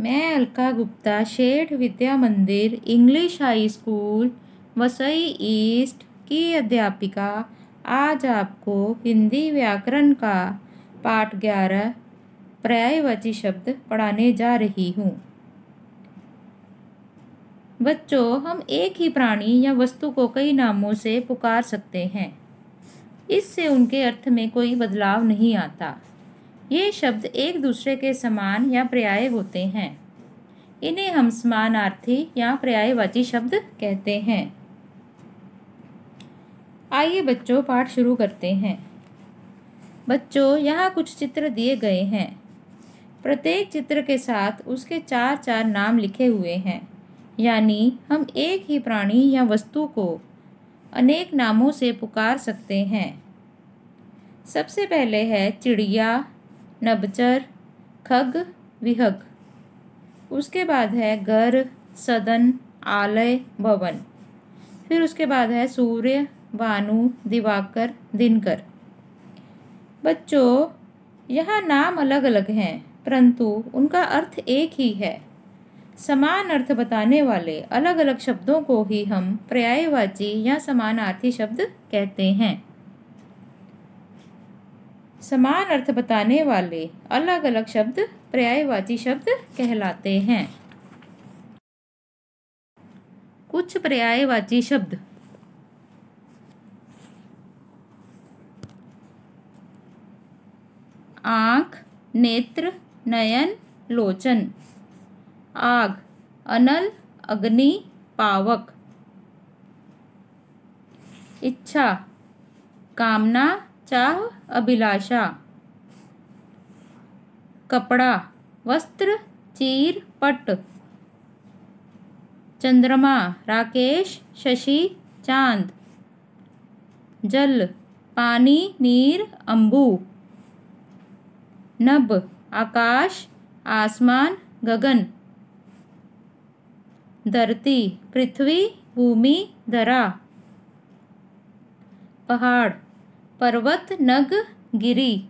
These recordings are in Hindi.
मैं Alka Gupta, Sheth Vidya Mandir, English high school, Vasai east की अध्यापिका। आज आपको हिंदी व्याकरण का पाठ ग्यारह पर्यायवाची शब्द पढ़ाने जा रही हूँ। बच्चों, हम एक ही प्राणी या वस्तु को कई नामों से पुकार सकते हैं। इससे उनके अर्थ में कोई बदलाव नहीं आता। ये शब्द एक दूसरे के समान या पर्याय होते हैं। इन्हें हम समानार्थी या पर्यायवाची शब्द कहते हैं। आइए बच्चों पाठ शुरू करते हैं। बच्चों, यहाँ कुछ चित्र दिए गए हैं। प्रत्येक चित्र के साथ उसके चार चार नाम लिखे हुए हैं। यानी हम एक ही प्राणी या वस्तु को अनेक नामों से पुकार सकते हैं। सबसे पहले है चिड़िया नबचर, खग, विहग। उसके बाद है घर सदन, आलय, भवन। फिर उसके बाद है सूर्य भानु दिवाकर, दिनकर। बच्चों, यह नाम अलग अलग हैं, परंतु उनका अर्थ एक ही है। समान अर्थ बताने वाले अलग अलग शब्दों को ही हम पर्यायवाची या समानार्थी शब्द कहते हैं। समान अर्थ बताने वाले अलग अलग शब्द पर्यायवाची शब्द कहलाते हैं। कुछ पर्यायवाची शब्द। आँख, नेत्र, नयन, लोचन। आग, अनल, अग्नि, पावक। इच्छा, कामना चाह अभिलाषा। कपड़ा, वस्त्र, चीर, पट। चंद्रमा, राकेश, शशि, चाँद। जल, पानी, नीर, अंबु। नभ, आकाश, आसमान, गगन। धरती, पृथ्वी, भूमि, धरा। पहाड़ पर्वत नग गिरी।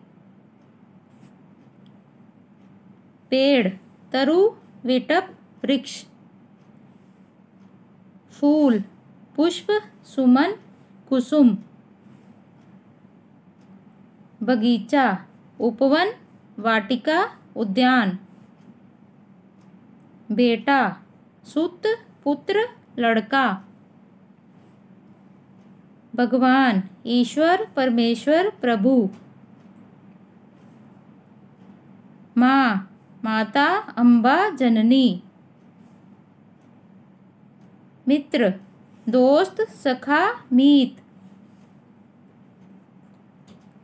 पेड़, तरु, विटप, वृक्ष। फूल, पुष्प, सुमन, कुसुम। बगीचा, उपवन, वाटिका, उद्यान। बेटा, सुत, पुत्र, लड़का। भगवान, ईश्वर, परमेश्वर, प्रभु। माँ, माता अम्बा जननी। मित्र, दोस्त, सखा, मीत।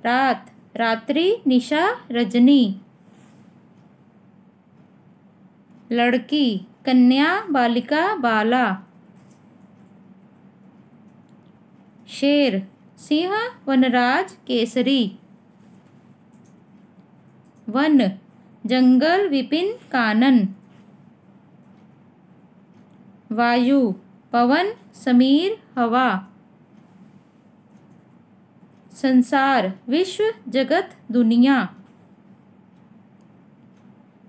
रात, रात्रि, निशा, रजनी। लड़की, कन्या, बालिका, बाला। शेर, सिंह, वनराज, केसरी। वन, जंगल, विपिन, कानन। वायु, पवन, समीर, हवा। संसार, विश्व, जगत, दुनिया।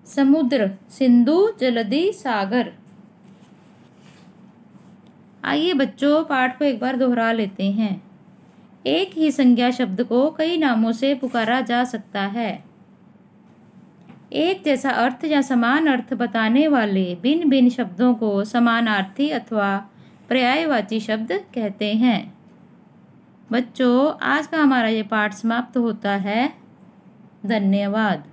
समुद्र, सिंधु जलधि सागर। आइए बच्चों पाठ को एक बार दोहरा लेते हैं। एक ही संज्ञा शब्द को कई नामों से पुकारा जा सकता है। एक जैसा अर्थ या समान अर्थ बताने वाले भिन्न भिन्न शब्दों को समानार्थी अथवा पर्यायवाची शब्द कहते हैं। बच्चों, आज का हमारा ये पाठ समाप्त होता है। धन्यवाद।